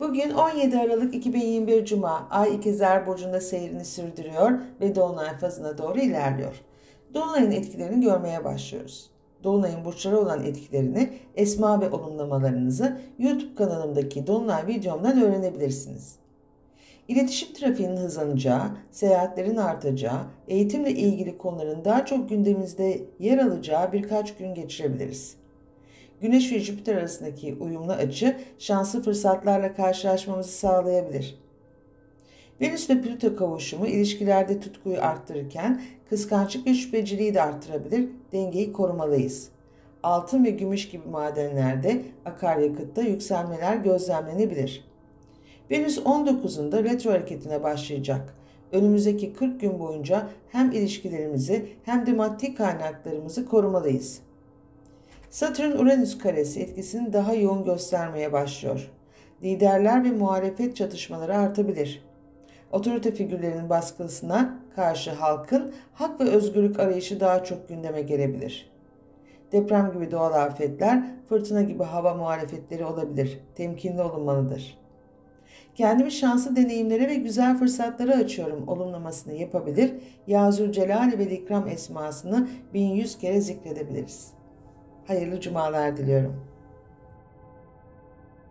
Bugün 17 Aralık 2021 Cuma. Ay İkizler Burcu'nda seyrini sürdürüyor ve Dolunay fazına doğru ilerliyor. Dolunay'ın etkilerini görmeye başlıyoruz. Dolunay'ın burçlara olan etkilerini, esma ve olumlamalarınızı YouTube kanalımdaki Dolunay videomdan öğrenebilirsiniz. İletişim trafiğinin hızlanacağı, seyahatlerin artacağı, eğitimle ilgili konuların daha çok gündemimizde yer alacağı birkaç gün geçirebiliriz. Güneş ve Jüpiter arasındaki uyumlu açı şanslı fırsatlarla karşılaşmamızı sağlayabilir. Venüs ve Plüto kavuşumu ilişkilerde tutkuyu arttırırken kıskançlık ve şüpheciliği de arttırabilir, dengeyi korumalıyız. Altın ve gümüş gibi madenlerde akaryakıtta yükselmeler gözlemlenebilir. Venüs 19'unda retro hareketine başlayacak. Önümüzdeki 40 gün boyunca hem ilişkilerimizi hem de maddi kaynaklarımızı korumalıyız. Satürn-Uranüs karesi etkisini daha yoğun göstermeye başlıyor. Liderler ve muhalefet çatışmaları artabilir. Otorite figürlerinin baskısına karşı halkın hak ve özgürlük arayışı daha çok gündeme gelebilir. Deprem gibi doğal afetler, fırtına gibi hava muhalefetleri olabilir. Temkinli olunmalıdır. Kendimi şanslı deneyimlere ve güzel fırsatlara açıyorum olumlamasını yapabilir. Yazur Celal ve İkram esmasını 1100 kere zikredebiliriz. Hayırlı cumalar diliyorum.